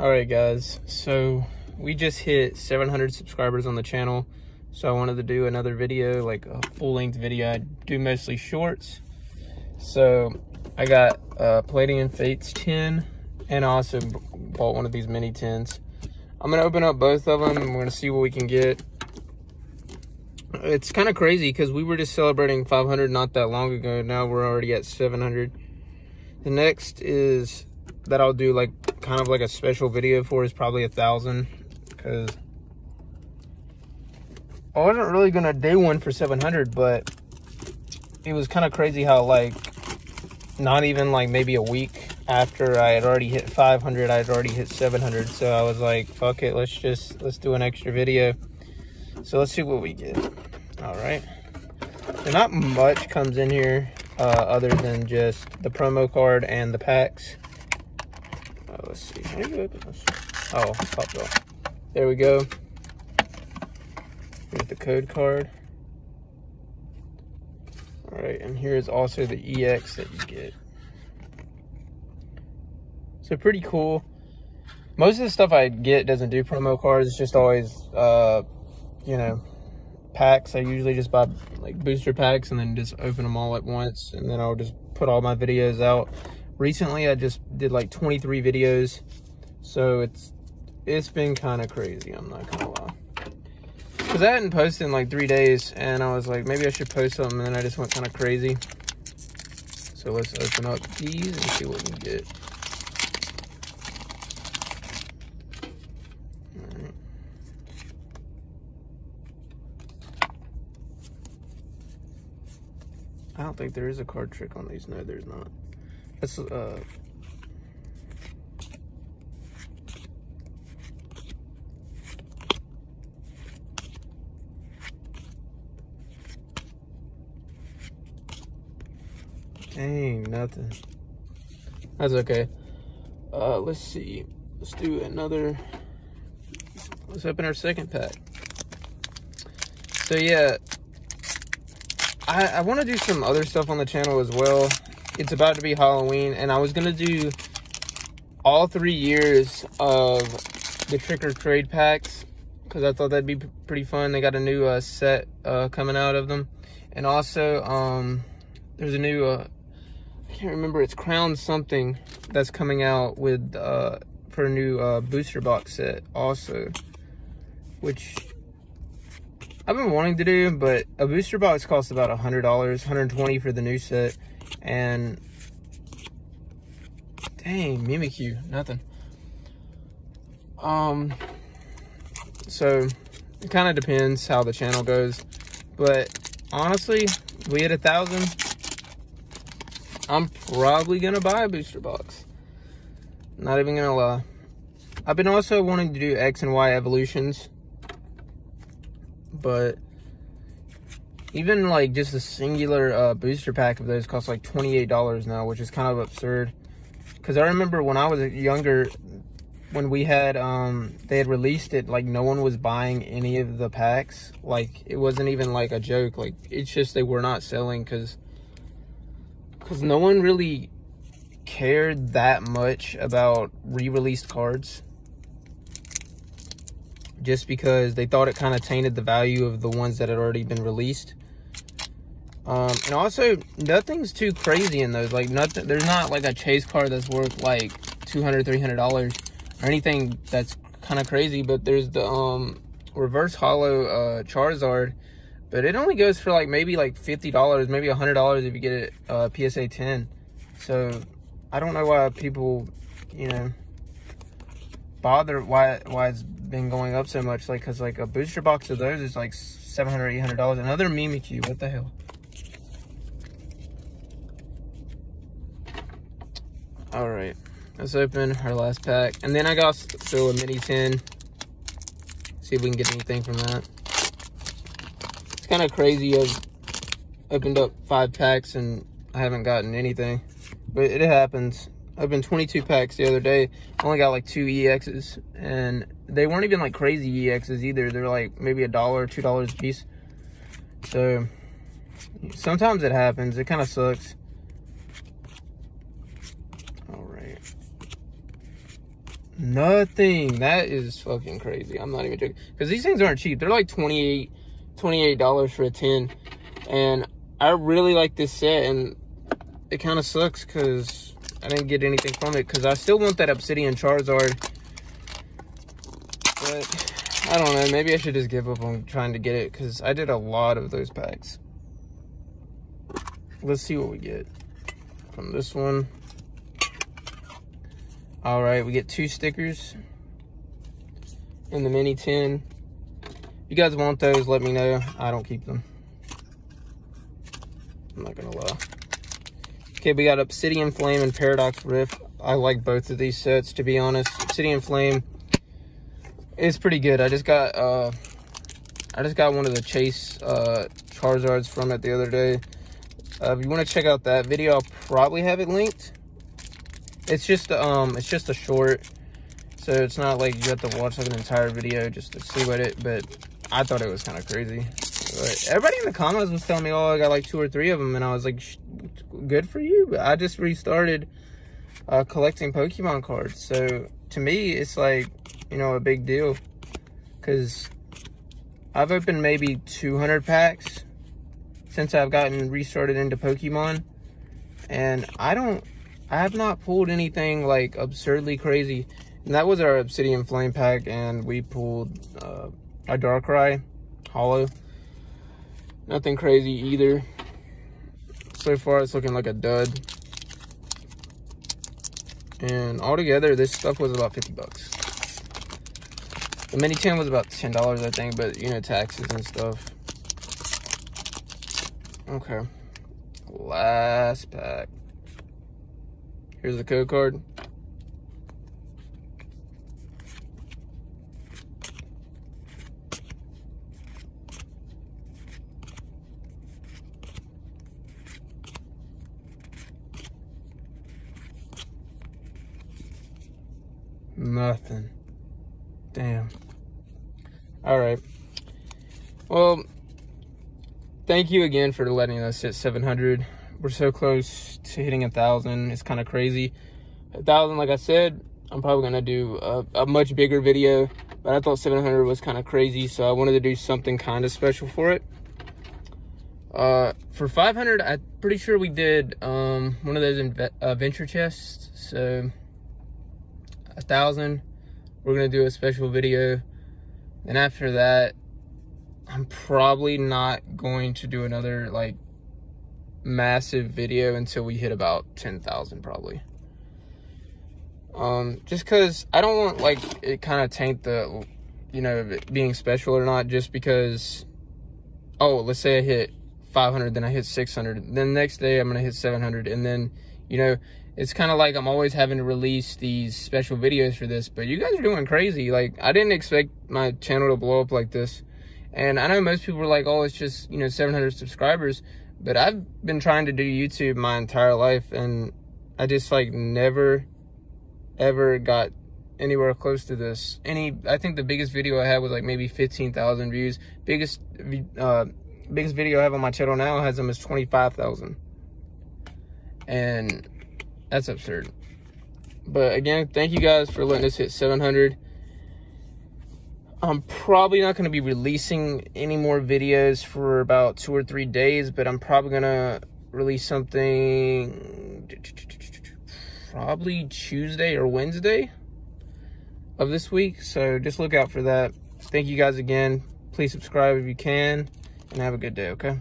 All right, guys. So we just hit 700 subscribers on the channel. So I wanted to do another video, like a full length video. I do mostly shorts. So I got uh, Paldean Fates 10 and I also bought one of these mini tins. I'm gonna open up both of them and we're gonna see what we can get. It's kind of crazy because we were just celebrating 500 not that long ago. Now we're already at 700. The next is that I'll do like kind of like a special video for is probably a thousand because I wasn't really gonna do one for 700 but it was kind of crazy how like not even like maybe a week after I had already hit 500 I had already hit 700 so I was like fuck it let's just let's do an extra video. So let's see what we get. All right so not much comes in here uh, other than just the promo card and the packs let's see. Open this? Oh. There we go. Here's the code card. All right, and here's also the EX that you get. So pretty cool. Most of the stuff I get doesn't do promo cards. It's just always, uh, you know, packs. I usually just buy like booster packs and then just open them all at once. And then I'll just put all my videos out recently I just did like 23 videos. So it's it's been kind of crazy, I'm not gonna lie. Cause I hadn't posted in like three days and I was like, maybe I should post something and then I just went kind of crazy. So let's open up these and see what we get. I don't think there is a card trick on these. No, there's not. That's uh Dang, nothing. That's okay. Uh, let's see. Let's do another. Let's open our second pack. So yeah, I, I want to do some other stuff on the channel as well it's about to be Halloween, and I was gonna do all three years of the trick or trade packs because I thought that'd be pretty fun. They got a new uh, set uh, coming out of them, and also um, there's a new uh, I can't remember it's Crown something that's coming out with uh, for a new uh, booster box set also, which I've been wanting to do, but a booster box costs about a hundred dollars, 120 for the new set and dang, Mimikyu, nothing. Um, so it kind of depends how the channel goes, but honestly, we hit a thousand. I'm probably gonna buy a booster box. Not even gonna lie. I've been also wanting to do X and Y evolutions, but even like just a singular uh, booster pack of those costs like $28 now, which is kind of absurd. Because I remember when I was younger, when we had, um, they had released it, like no one was buying any of the packs. Like it wasn't even like a joke. Like it's just they were not selling because, because no one really cared that much about re-released cards just because they thought it kind of tainted the value of the ones that had already been released. Um, and also, nothing's too crazy in those. Like, nothing. There's not like a chase card that's worth like 200 300 or anything that's kind of crazy. But there's the um reverse holo uh, Charizard, but it only goes for like maybe like fifty dollars, maybe a hundred dollars if you get it uh, PSA 10. So I don't know why people, you know, bother why why it's been going up so much. Like, cause like a booster box of those is like 700 800 dollars. Another Mimikyu, what the hell? All right, let's open our last pack. And then I got still a mini tin. See if we can get anything from that. It's kind of crazy. I've opened up five packs and I haven't gotten anything. But it happens. I opened 22 packs the other day. I only got like two EXs. And they weren't even like crazy EXs either. They're like maybe a dollar, two dollars a piece. So sometimes it happens. It kind of sucks. Nothing. That is fucking crazy. I'm not even joking. Because these things aren't cheap. They're like 28 $28 for a 10. And I really like this set. And it kind of sucks because I didn't get anything from it. Because I still want that Obsidian Charizard. But I don't know. Maybe I should just give up on trying to get it. Because I did a lot of those packs. Let's see what we get from this one. All right, we get two stickers in the mini tin. If you guys want those, let me know. I don't keep them. I'm not gonna lie. Okay, we got Obsidian Flame and Paradox Rift. I like both of these sets, to be honest. Obsidian Flame is pretty good. I just got uh I just got one of the Chase uh Charizards from it the other day. Uh, if you want to check out that video, I'll probably have it linked. It's just um, it's just a short, so it's not like you have to watch like an entire video just to see what it. But I thought it was kind of crazy. But everybody in the comments was telling me, "Oh, I got like two or three of them," and I was like, "Good for you." But I just restarted uh, collecting Pokemon cards, so to me, it's like you know a big deal because I've opened maybe 200 packs since I've gotten restarted into Pokemon, and I don't I have not pulled anything like absurdly crazy. And that was our Obsidian Flame Pack, and we pulled uh, a Darkrai Holo. Nothing crazy either. So far, it's looking like a dud. And altogether, this stuff was about 50 bucks. The mini tin was about $10, I think, but you know, taxes and stuff. Okay. Last pack. Here's the code card. Nothing. Damn. All right. Well, thank you again for letting us hit 700 we're so close to hitting a thousand. It's kind of crazy. A thousand, like I said, I'm probably gonna do a, a much bigger video, but I thought 700 was kind of crazy, so I wanted to do something kind of special for it. Uh, for 500, I'm pretty sure we did um, one of those uh, venture chests. So a thousand, we're gonna do a special video. And after that, I'm probably not going to do another like massive video until we hit about 10,000 probably. Um, just cause I don't want like it kind of taint the, you know, being special or not just because, oh, let's say I hit 500, then I hit 600. Then next day I'm going to hit 700. And then, you know, it's kind of like I'm always having to release these special videos for this, but you guys are doing crazy. Like I didn't expect my channel to blow up like this. And I know most people are like, oh, it's just, you know, 700 subscribers. But I've been trying to do YouTube my entire life and I just like never ever got anywhere close to this. Any I think the biggest video I had was like maybe 15,000 views. Biggest uh biggest video I have on my channel now has almost 25,000. And that's absurd. But again, thank you guys for letting us hit 700. I'm probably not going to be releasing any more videos for about two or three days, but I'm probably going to release something probably Tuesday or Wednesday of this week. So just look out for that. Thank you guys again. Please subscribe if you can, and have a good day, okay?